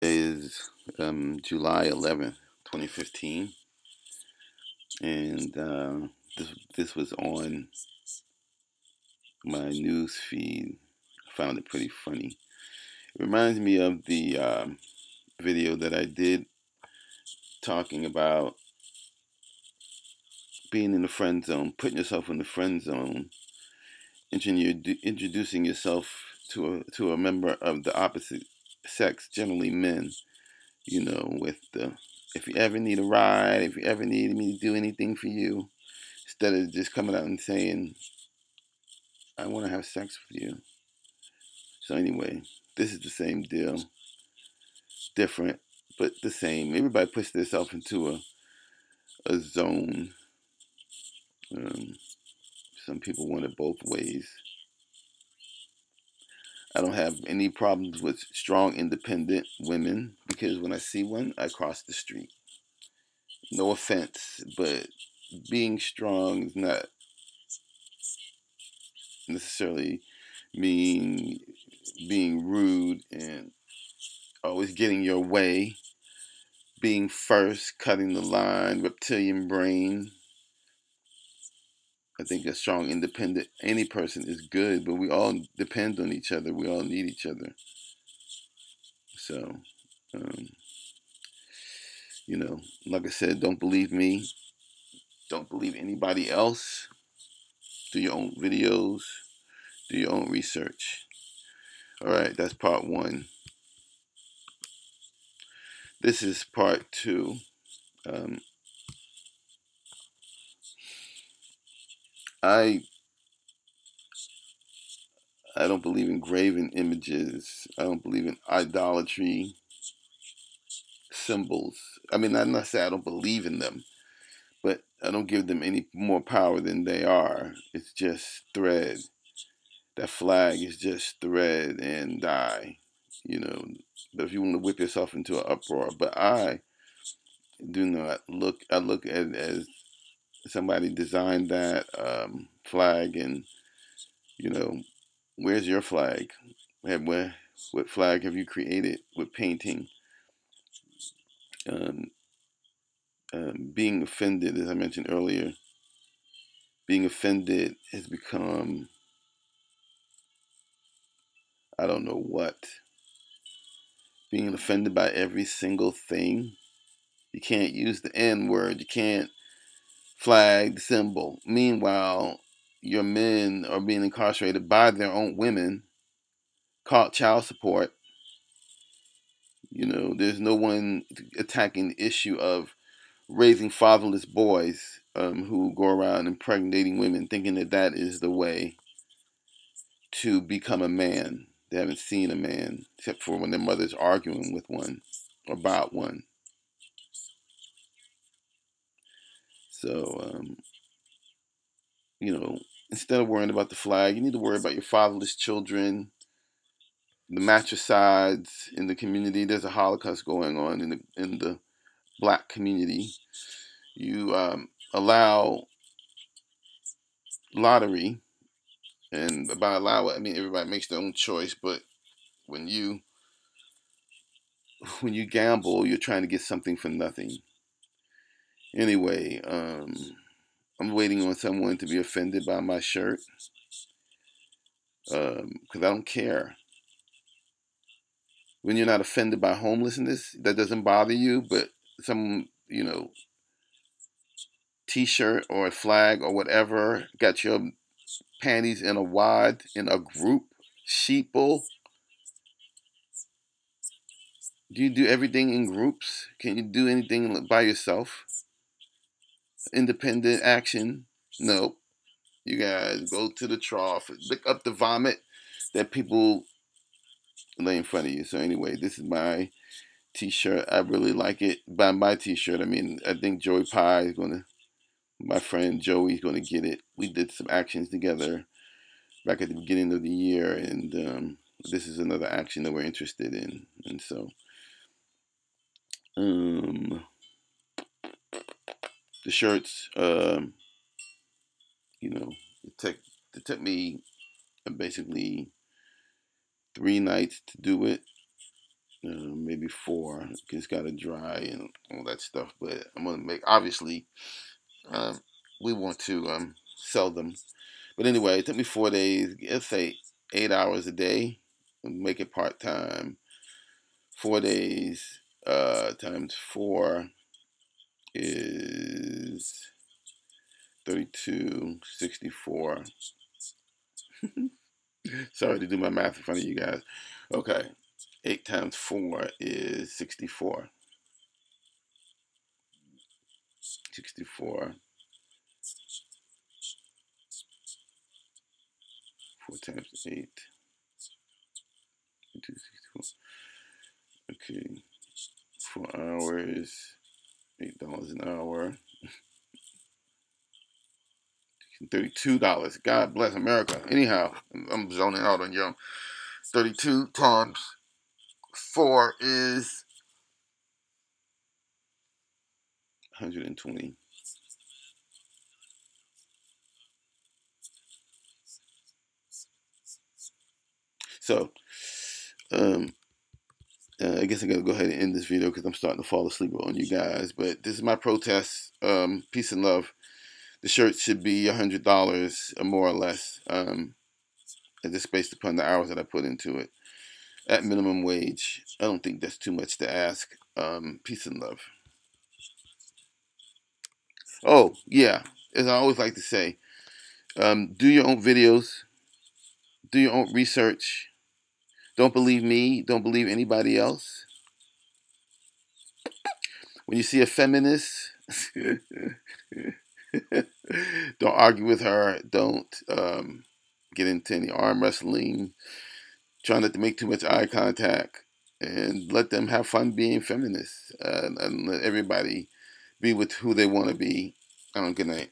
is um, July 11th, 2015, and uh, this this was on my news feed. I found it pretty funny. It reminds me of the um, video that I did talking about being in the friend zone, putting yourself in the friend zone, introducing yourself to a to a member of the opposite sex, generally men. You know, with the if you ever need a ride, if you ever need me to do anything for you, instead of just coming out and saying, "I want to have sex with you." So anyway, this is the same deal, different but the same. Everybody puts themselves into a a zone. Um, some people want it both ways. I don't have any problems with strong, independent women because when I see one, I cross the street. No offense, but being strong is not necessarily mean being rude and always getting your way, being first, cutting the line, reptilian brain, I think a strong, independent, any person is good, but we all depend on each other. We all need each other. So, um, you know, like I said, don't believe me. Don't believe anybody else. Do your own videos. Do your own research. All right, that's part one. This is part two. Um, I I don't believe in graven images. I don't believe in idolatry symbols. I mean, I'm not saying I don't believe in them, but I don't give them any more power than they are. It's just thread. That flag is just thread and dye, you know. But if you want to whip yourself into an uproar, but I do not look. I look at as somebody designed that um, flag and you know where's your flag? Where what flag have you created with painting? Um, um, being offended as i mentioned earlier being offended has become i don't know what. Being offended by every single thing? You can't use the n word. You can't flag symbol. Meanwhile, your men are being incarcerated by their own women, caught child support. You know, there's no one attacking the issue of raising fatherless boys um, who go around impregnating women, thinking that that is the way to become a man. They haven't seen a man except for when their mother's arguing with one about one. So, um, you know, instead of worrying about the flag, you need to worry about your fatherless children, the matricides in the community. There's a Holocaust going on in the in the black community. You um, allow lottery, and by allow it, I mean everybody makes their own choice. But when you when you gamble, you're trying to get something for nothing. Anyway, um, I'm waiting on someone to be offended by my shirt because um, I don't care. When you're not offended by homelessness, that doesn't bother you, but some, you know, t-shirt or a flag or whatever got your panties in a wad in a group, sheeple. Do you do everything in groups? Can you do anything by yourself? Independent action. No. You guys go to the trough, lick up the vomit that people lay in front of you. So anyway, this is my t-shirt. I really like it. By my t-shirt, I mean I think Joey Pie is gonna my friend Joey's gonna get it. We did some actions together back at the beginning of the year and um, this is another action that we're interested in. And so um the shirts, um, you know, it took it took me basically three nights to do it. uh, maybe four. It's got to dry and all that stuff. But I'm gonna make obviously um, we want to um, sell them. But anyway, it took me four days. Let's say eight hours a day. Make it part time. Four days uh, times four is 32, 64. Sorry to do my math in front of you guys. Okay. 8 times 4 is 64. 64. 4 times 8. 264. Okay. 4 hours. $8 an hour. $32. God bless America. Anyhow, I'm zoning out on y'all. 32 times 4 is 120. So, um, uh, I guess I gotta go ahead and end this video because I'm starting to fall asleep on you guys. But this is my protest. Um, peace and love. The shirt should be a hundred dollars or more or less. Um, just based upon the hours that I put into it at minimum wage. I don't think that's too much to ask. Um, peace and love. Oh, yeah. As I always like to say, um, do your own videos, do your own research. Don't believe me, don't believe anybody else. When you see a feminist, don't argue with her. Don't um, get into any arm wrestling. Try not to make too much eye contact and let them have fun being feminists uh, and let everybody be with who they want to be. Um, good night.